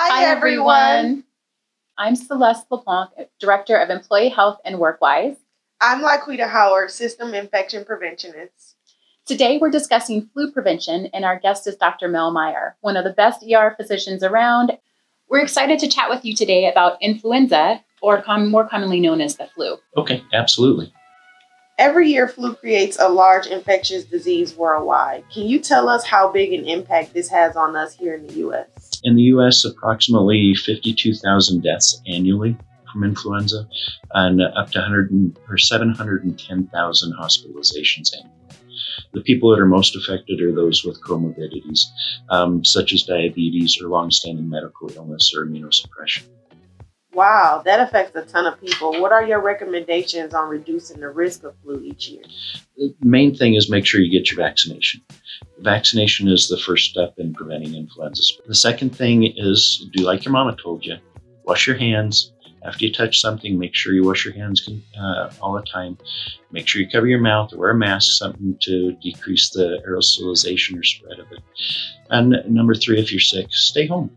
Hi, everyone. I'm Celeste LeBlanc, Director of Employee Health and WorkWise. I'm Lyquita Howard, System Infection Preventionist. Today we're discussing flu prevention, and our guest is Dr. Mel Meyer, one of the best ER physicians around. We're excited to chat with you today about influenza, or com- more commonly known as the flu. Okay, absolutely. Every year, flu creates a large infectious disease worldwide. Can you tell us how big an impact this has on us here in the U.S.? In the U.S., approximately 52,000 deaths annually from influenza, and up to 100 or 710,000 hospitalizations annually. The people that are most affected are those with comorbidities, um, such as diabetes or long-standing medical illness or immunosuppression. Wow, that affects a ton of people. What are your recommendations on reducing the risk of flu each year? The main thing is make sure you get your vaccination. Vaccination is the first step in preventing influenza. The second thing is do like your mama told you wash your hands. After you touch something, make sure you wash your hands uh, all the time. Make sure you cover your mouth, or wear a mask, something to decrease the aerosolization or spread of it. And number three, if you're sick, stay home.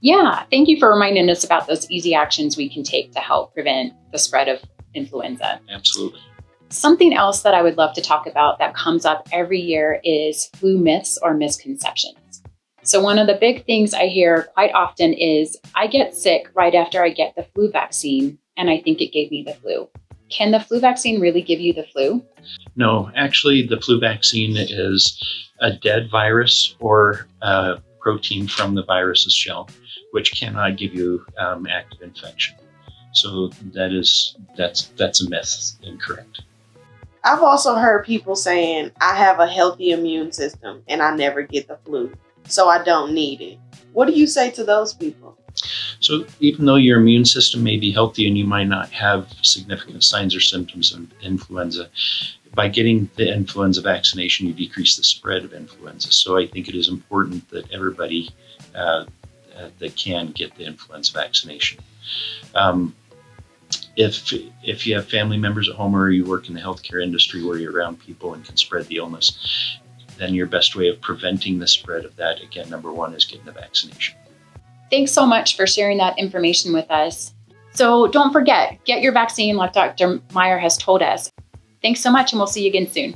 Yeah, thank you for reminding us about those easy actions we can take to help prevent the spread of influenza. Absolutely. Something else that I would love to talk about that comes up every year is flu myths or misconceptions. So, one of the big things I hear quite often is I get sick right after I get the flu vaccine, and I think it gave me the flu. Can the flu vaccine really give you the flu? No, actually, the flu vaccine is a dead virus or a protein from the virus's shell which cannot give you um, active infection. So that is that's that's a myth, incorrect. I've also heard people saying I have a healthy immune system and I never get the flu, so I don't need it. What do you say to those people? So even though your immune system may be healthy and you might not have significant signs or symptoms of influenza, by getting the influenza vaccination, you decrease the spread of influenza. So I think it is important that everybody uh, that can get the influenza vaccination. Um, if if you have family members at home or you work in the healthcare industry where you're around people and can spread the illness, then your best way of preventing the spread of that, again, number one, is getting the vaccination. Thanks so much for sharing that information with us. So don't forget, get your vaccine like Dr. Meyer has told us. Thanks so much, and we'll see you again soon.